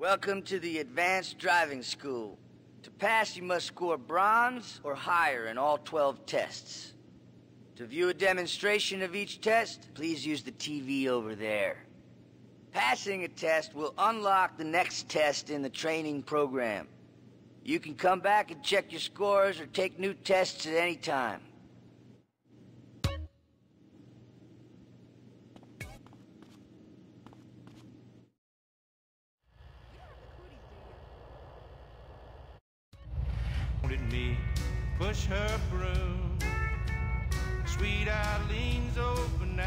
Welcome to the Advanced Driving School. To pass, you must score bronze or higher in all 12 tests. To view a demonstration of each test, please use the TV over there. Passing a test will unlock the next test in the training program. You can come back and check your scores or take new tests at any time. Me push her broom. Sweet Eileen's over in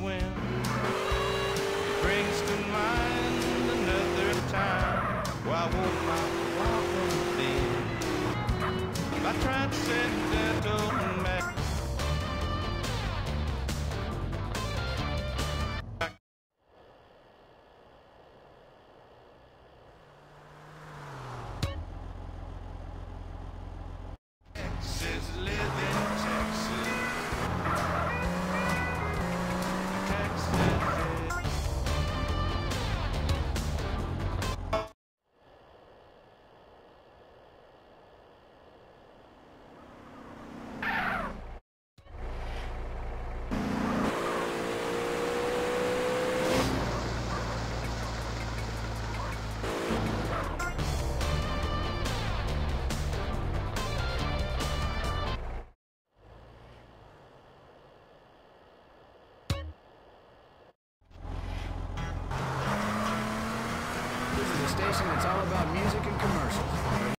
swim. It brings to mind another time I wore my walking thin. I tried to set This is a station that's all about music and commercials.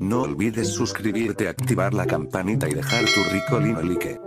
No olvides suscribirte, activar la campanita y dejar tu rico like.